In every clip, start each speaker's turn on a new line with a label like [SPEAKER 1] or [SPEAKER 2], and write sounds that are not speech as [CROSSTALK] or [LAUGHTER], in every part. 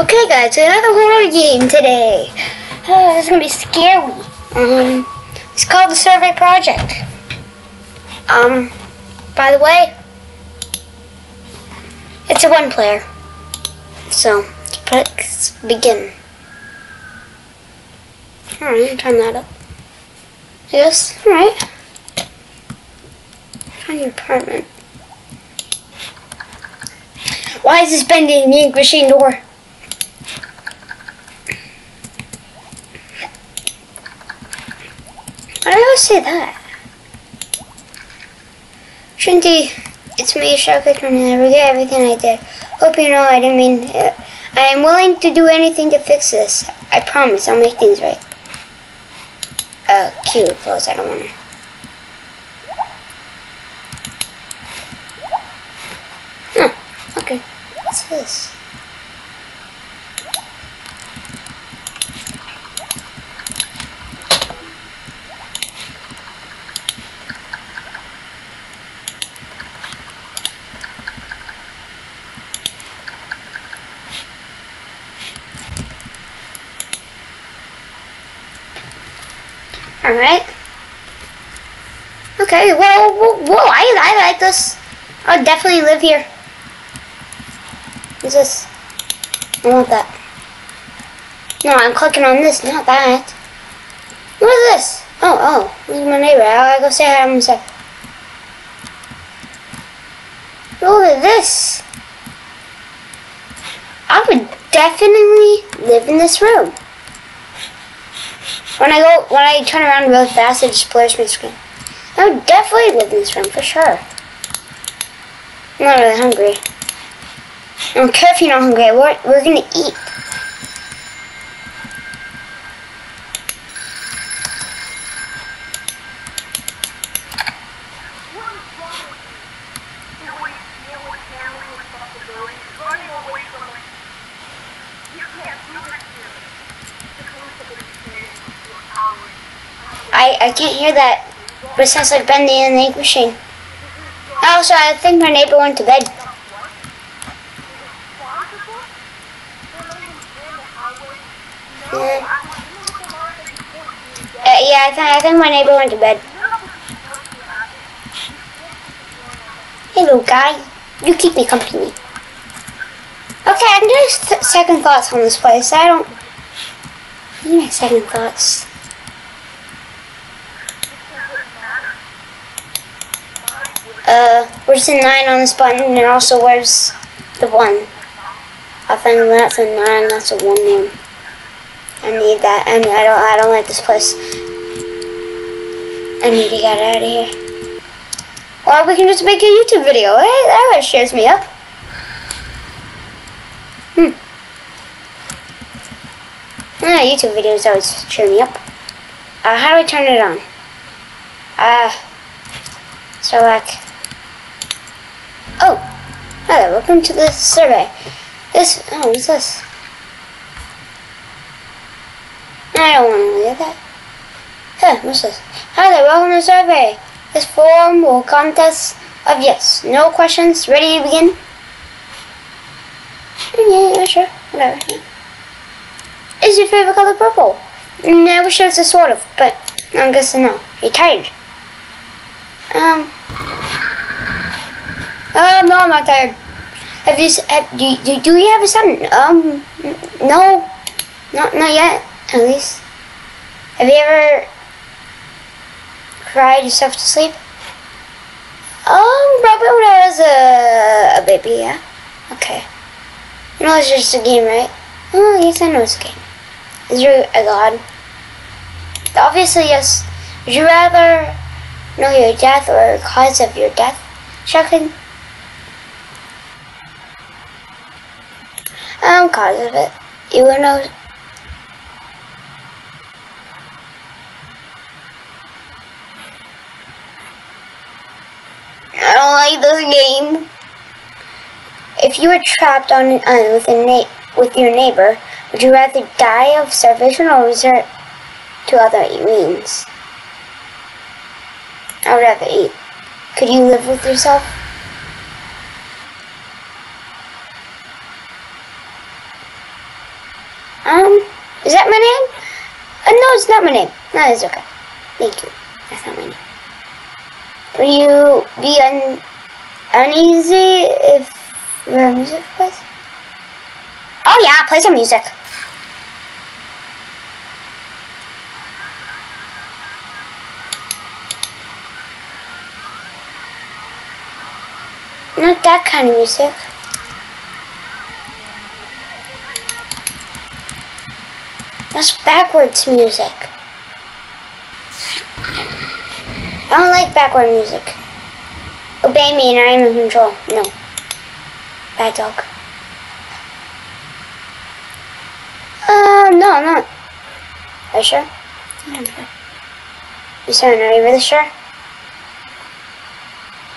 [SPEAKER 1] Okay guys, another horror game today. Oh, this is gonna be scary. Um, it's called the Survey Project. Um, by the way, it's a one player. So, let's begin. Alright, turn that up. Yes, alright. Find your apartment. Why is this bending the machine door? Why do I say that? Shinty, it's me, Shaka, and I regret everything I did. Hope you know I didn't mean it. I am willing to do anything to fix this. I promise I'll make things right. Uh, cute clothes, I don't want to. Huh, okay. What's this? Alright. Okay, well, whoa, whoa I, I like this. I'll definitely live here. What's this? I want that. No, I'm clicking on this, not that. What is this? Oh, oh, this is my neighbor. I gotta go say hi to sec. Look at this. I would definitely live in this room. When I go, when I turn around really fast, it just blurs my screen. I would definitely live in this room for sure. I'm not really hungry. I don't care if you're not hungry. We're, we're gonna eat. I, can't hear that, but it sounds like Bendy and the Ink Machine. Also, I think my neighbor went to bed. Yeah, uh, yeah I, th I think my neighbor went to bed. Hey, little guy. You keep me company. Okay, I'm doing second thoughts on this place. I don't... You second thoughts. Uh, where's the 9 on this button, and also where's the 1? I think that's a 9, that's a 1 there. I need that, and I don't, I don't like this place. I need to get out of here. Or we can just make a YouTube video. Hey, that always cheers me up. Hmm. Yeah, YouTube videos always cheer me up. Uh, how do I turn it on? Uh, select. Oh, hi there, welcome to the survey. This, oh, what's this? I don't want to look at that. Huh, what's this? Hi there, welcome to the survey. This form will contest of yes. No questions. Ready to begin? Yeah, yeah, sure. Whatever. Is your favorite color purple? No, I wish it was a sort of, but I'm guessing no. You're tired. Um. Oh, no, I'm not tired. Have you, have, do, do, do you have a son? Um, no. Not, not yet, at least. Have you ever cried yourself to sleep? Um, probably when I was a, a baby, yeah. Okay. No, it's just a game, right? Oh, yes, I know it's a game. Is there a god? Obviously, yes. Would you rather know your death or cause of your death? Shocking. Cause of it. You will know. I don't like this game. If you were trapped on an island with, a with your neighbor, would you rather die of starvation or resort to other means? I would rather eat. Could you live with yourself? Um, is that my name? Uh, no, it's not my name. No, it's okay. Thank you. That's not my name. Will you be un uneasy if your music plays? Oh yeah, play some music. Not that kind of music. That's backwards music. I don't like backward music. Obey me and I am in control. No. Bad dog. Uh, no, I'm not. Are you sure? You sure? Are you really sure?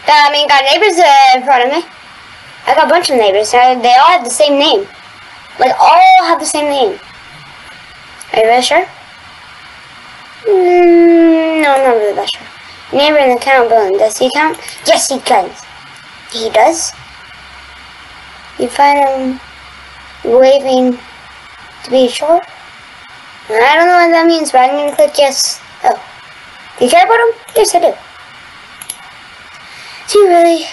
[SPEAKER 1] I mean, got neighbors uh, in front of me. I got a bunch of neighbors. They all have the same name. Like, all have the same name. Are you really sure? Mm, no, I'm not really that sure. Neighbor in the count building. Does he count? Yes, he does. He does? You find him waving to be sure? I don't know what that means, but I'm going to click yes. Oh. Do you care about him? Yes, I do. Do you really?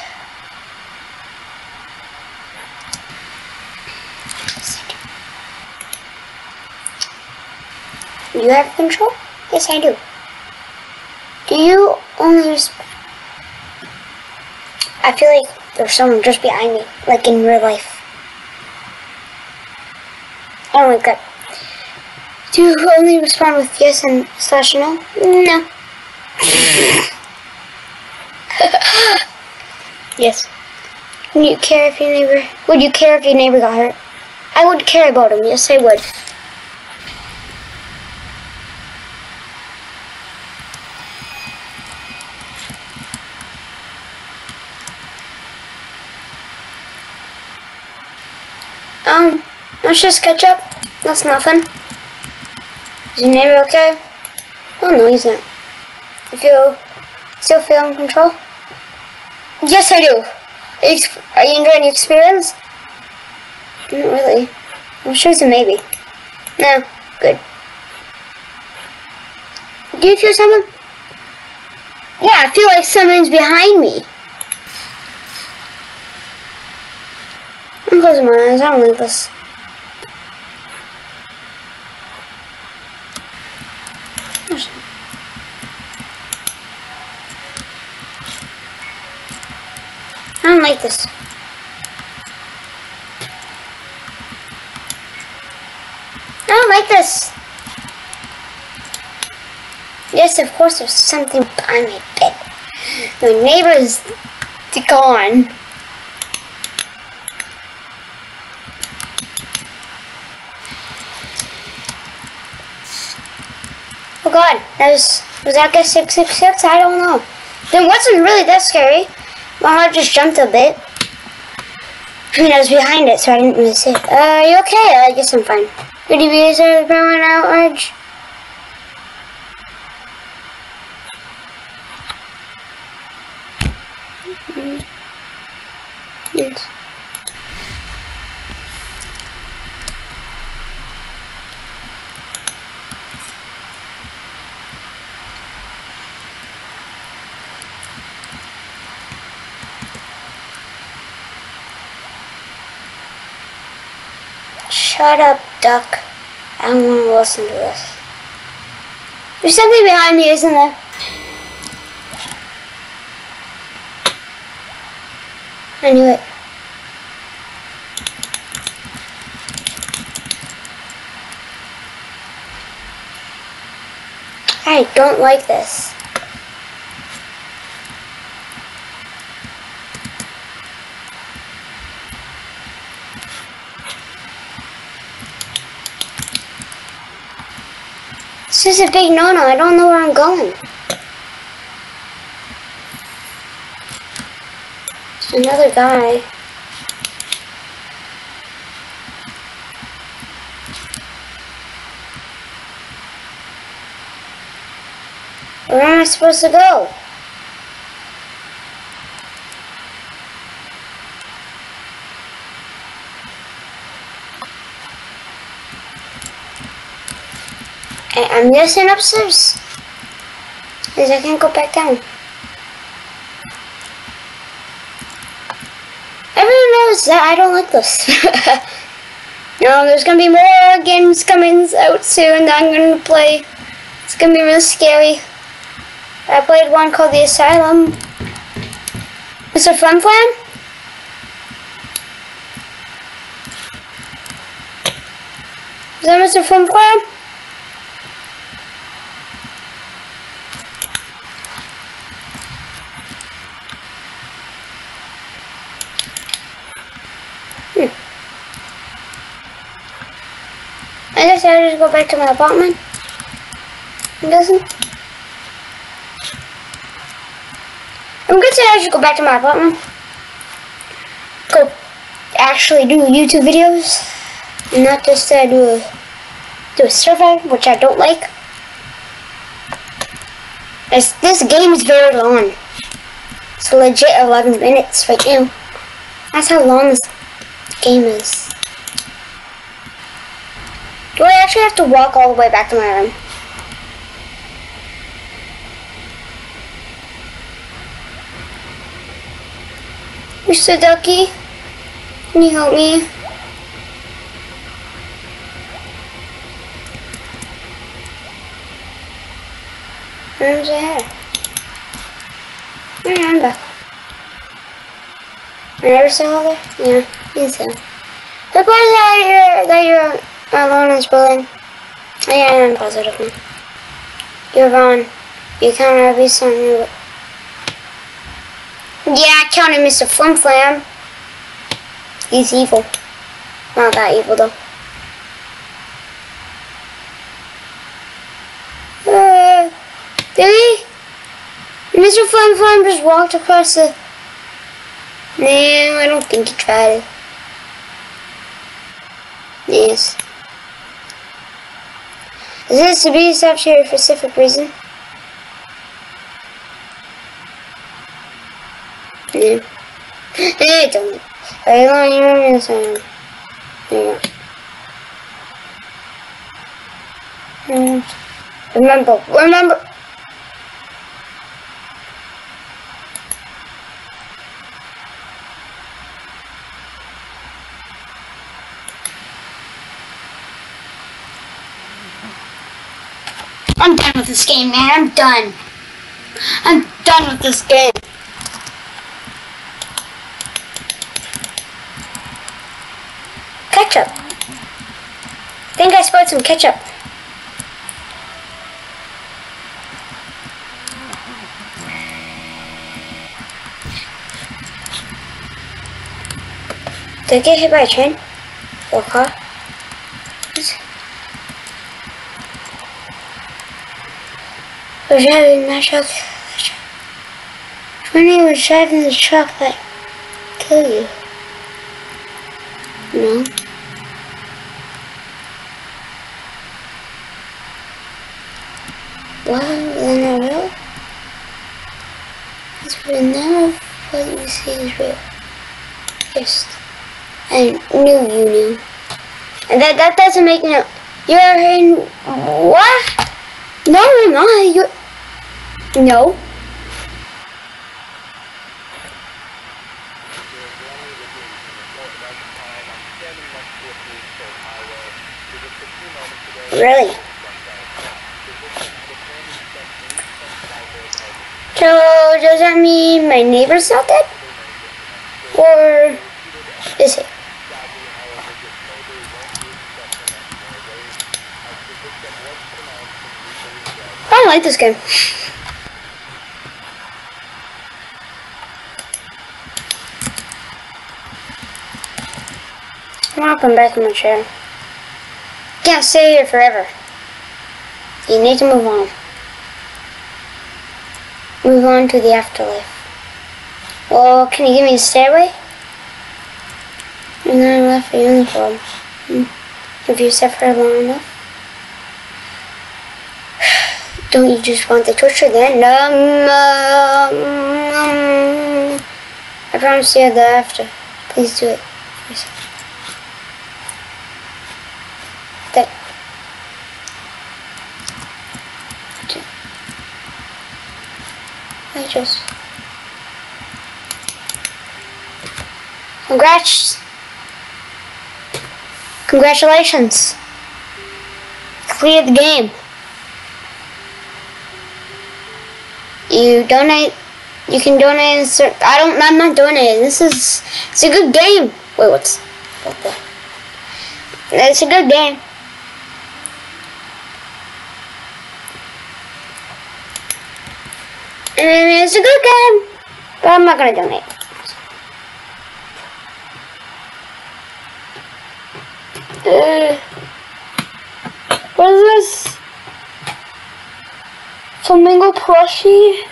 [SPEAKER 1] You have control? Yes, I do. Do you only? I feel like there's someone just behind me, like in real life. Oh my god. Do you only respond with yes and slash no? No. [LAUGHS] yes. Would you care if your neighbor? Would you care if your neighbor got hurt? I would care about him. Yes, I would. Um, let's just catch up. That's nothing. Is your neighbor okay? Oh no, he's not. You feel, still feel in control? Yes, I do. Are you, are you enjoying the experience? Not really. I'm sure it's a maybe. No, good. Do you feel something? Yeah, I feel like someone's behind me. Don't like this. I don't like this. I don't like this. Yes, of course there's something behind my bed. My neighbor's gone. Oh god, was, was that guy 666? I don't know. Then wasn't really that scary. My heart just jumped a bit. I mean, I was behind it, so I didn't see it. Uh, are you okay? I guess I'm fine. Good you be there, permanent outrage? Yes. Shut up, duck. I don't want to listen to this. There's something behind me, isn't there? I knew it. I don't like this. This is a big no-no. I don't know where I'm going. Another guy. Where am I supposed to go? Eh, I, I'm guessing upstairs. Because I can't go back down. Everyone knows that I don't like this. [LAUGHS] no, there's gonna be more games coming out soon that I'm gonna play. It's gonna be really scary. I played one called The Asylum. Mr. Flim Flam? Is that Mr. Flim Flam? I guess I just go back to my apartment. I'm guessing. I'm I should go back to my apartment. Go actually do YouTube videos. Not just do a do a survey, which I don't like. This this game is very long. It's legit 11 minutes right now. That's how long this game is. Do I actually have to walk all the way back to my room? Mr. Ducky, can you help me? Where's that? I remember. I never saw there? Yeah, you saw. The place that you're, that you're alone is building. Yeah, I'm positive now. You're gone. You can't be something. Yeah, I counted Mr. Flim Flam. He's evil. Not that evil though. Uh, did he? Mr. Flim Flam just walked across the... No, I don't think he tried it. Yes. Is this to be stopped here for a specific reason? Yeah. [LAUGHS] Hey, don't. I don't even understand. There you go. Remember, remember. I'm done with this game, man. I'm done. I'm done with this game. Ketchup. I think I spilled some ketchup. Did I get hit by a train? Or car? Was driving my truck. When he was driving the truck that kill you. No. Well, then I will. It's been none of what you see is real. Yes. I knew you knew. And that that doesn't make no you're in what? No, I'm not. You're no. Really? So, does that mean my neighbor's not dead? Or is it? I like this game. Gonna back my chair. Can't stay here forever. You need to move on. Move on to the afterlife. Well, can you give me a stairway? And then I left for uniform. Have you suffered long enough. [SIGHS] Don't you just want the torture then? Um, um, um, I promise you the after. Please do it. Angels. Congrats. Congratulations. Cleared the game. You donate. You can donate. I don't. I'm not donating. This is. It's a good game. Wait, what's? What the? It's a good game. And it's a good game. But I'm not gonna donate. Uh, what is this? Flamingo plushie?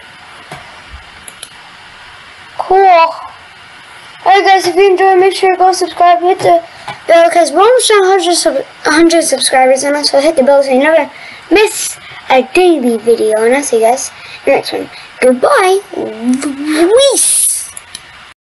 [SPEAKER 1] Cool. Alright guys, if you enjoyed, make sure to go subscribe, hit the bell, because we're almost at 100, 100 subscribers, and also hit the bell so you never miss a daily video. And I'll see you guys in the next one. Goodbye. Wees.